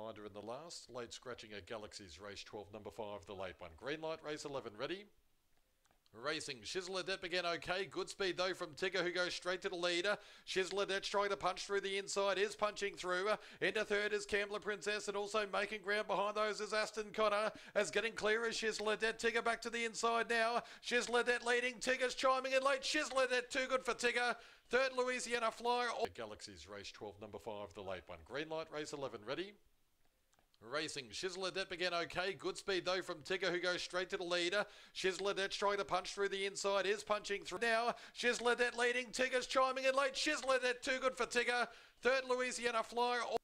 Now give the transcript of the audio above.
reminder in the last. Late scratching at Galaxies race 12, number 5, the late one. Green light, race 11, ready? Racing, Shizzler again okay. Good speed though from Tigger who goes straight to the leader. Shizzler trying to punch through the inside, is punching through. Into third is Cambler Princess and also making ground behind those is Aston Connor. As getting clear is Shizzler Tigger back to the inside now. Shizzler leading, Tigger's chiming in late. Shizzler too good for Tigger. Third Louisiana Flyer. Galaxies race 12, number 5, the late one. Green light, race 11, ready? Racing, Shizzler again okay. Good speed though from Tigger who goes straight to the leader. Shizzler trying to punch through the inside, is punching through now. Shizzler leading, Tigger's chiming in late. Shizzler too good for Tigger. Third Louisiana Flyer.